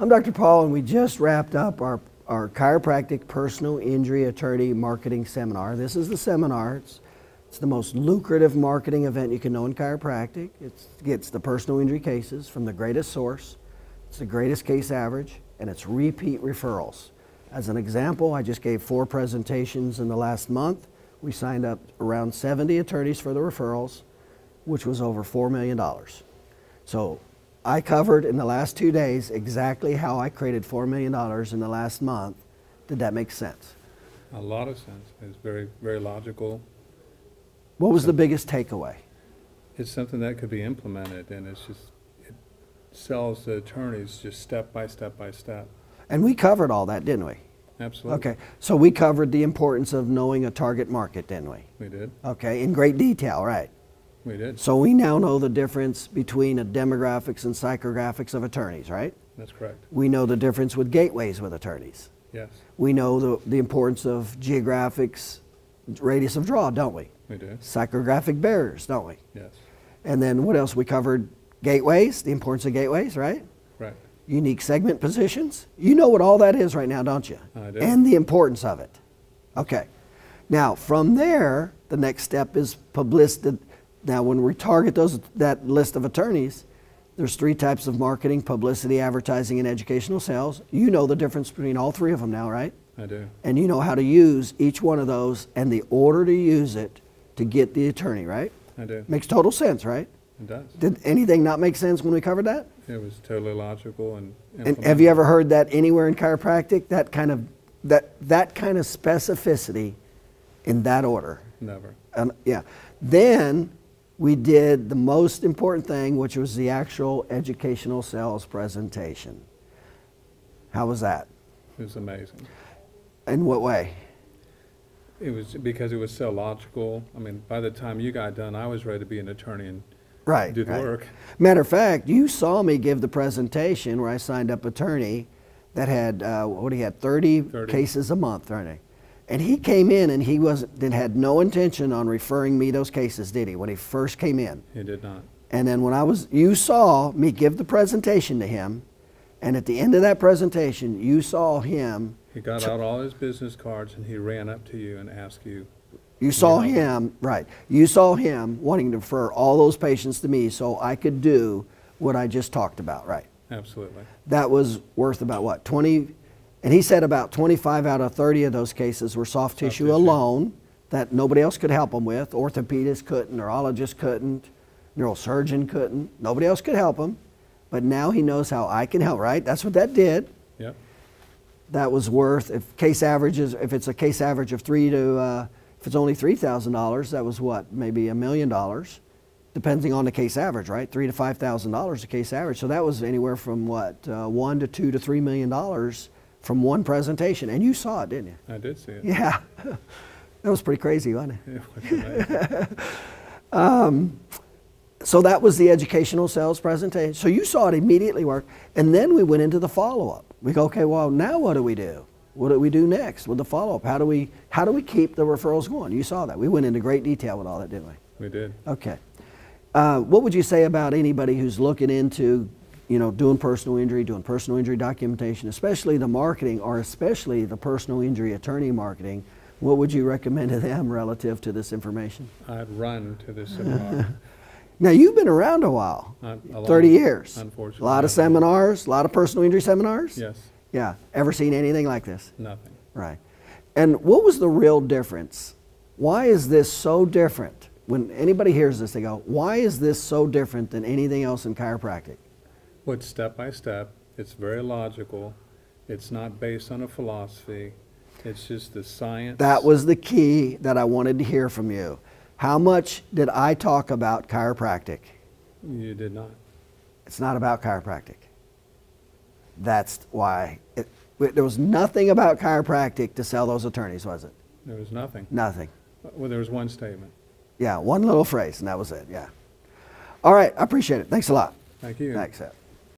I'm Dr. Paul, and we just wrapped up our, our chiropractic personal injury attorney marketing seminar. This is the seminar. It's, it's the most lucrative marketing event you can know in chiropractic. It gets the personal injury cases from the greatest source. It's the greatest case average, and it's repeat referrals. As an example, I just gave four presentations in the last month. We signed up around 70 attorneys for the referrals, which was over $4 million. So I covered in the last two days exactly how I created $4 million in the last month. Did that make sense? A lot of sense. It's very, very logical. What was the biggest takeaway? It's something that could be implemented, and it's just, it sells the attorneys just step by step by step. And we covered all that, didn't we? Absolutely. Okay, so we covered the importance of knowing a target market, didn't we? We did. Okay, in great detail, right? We did. So we now know the difference between the demographics and psychographics of attorneys, right? That's correct. We know the difference with gateways with attorneys. Yes, We know the, the importance of geographics, radius of draw, don't we? we do. Psychographic barriers, don't we? Yes, And then what else? We covered gateways, the importance of gateways, right? right. Unique segment positions. You know what all that is right now, don't you? I do. And the importance of it. Okay. Now, from there, the next step is publicity. Now, when we target those that list of attorneys, there's three types of marketing: publicity, advertising, and educational sales. You know the difference between all three of them now, right? I do. And you know how to use each one of those and the order to use it to get the attorney, right? I do. Makes total sense, right? It does. Did anything not make sense when we covered that? It was totally logical and. And have you ever heard that anywhere in chiropractic? That kind of that that kind of specificity in that order. Never. And yeah. Then we did the most important thing, which was the actual educational sales presentation. How was that? It was amazing. In what way? It was because it was so logical. I mean, by the time you got done, I was ready to be an attorney and Right. do the right. work. Matter of fact, you saw me give the presentation where I signed up attorney that had uh, what he had 30, 30. cases a month, right? And he came in and he was then had no intention on referring me those cases, did he? When he first came in, He did not. and then when I was, you saw me give the presentation to him, and at the end of that presentation, you saw him. He got out all his business cards and he ran up to you and asked you, You saw Yeah. him, right? You saw him wanting to refer all those patients to me so I could do what I just talked about, right? absolutely. that was worth about what 20 and he said about 25 out of 30 of those cases were soft, tissue, tissue. alone that nobody else could help them with. Orthopedist couldn't neurologist couldn't neurosurgeon couldn't. Nobody else could help him but now he knows how i can help right? That's what that did. Yep. that was worth if case averages if it's a case average of three to uh, if it's only $3000 that was what maybe a million dollars depending on the case average right? Three to five thousand dollars a case average. So that was anywhere from what uh, one to two to three million dollars from one presentation and you saw it didn't you? I did see it. yeah. That was pretty crazy wasn't it? It was amazing. so that was the educational sales presentation. So you saw it immediately work and then we went into the follow-up. We go okay well now what do we do? What do we do next with the follow-up? How do we how do we keep the referrals going? You saw that. We went into great detail with all that didn't we? We did. okay. Uh, what would you say about anybody who's looking into you know doing personal injury doing personal injury documentation especially the marketing or especially the personal injury attorney marketing what would you recommend to them relative to this information I'd run to this seminar. Now you've been around a while, Uh, a 30 long- years. Unfortunately. A lot of seminars, a lot of personal injury seminars. Yes, Yeah. Ever seen anything like this? nothing. Right. And what was the real difference? Why is this so different? When anybody hears this, they go, "Why is this so different than anything else in chiropractic?" It's step by step. It's very logical. It's not based on a philosophy. It's just the science. That was the key that I wanted to hear from you. How much did I talk about chiropractic? You did not. It's not about chiropractic. That's why it, there was nothing about chiropractic to sell those attorneys, was it? There was nothing. Nothing. Well, there was one statement. Yeah, one little phrase, and that was it. Yeah. All right, I appreciate it. Thanks a lot. Thank you. Thanks. Ed.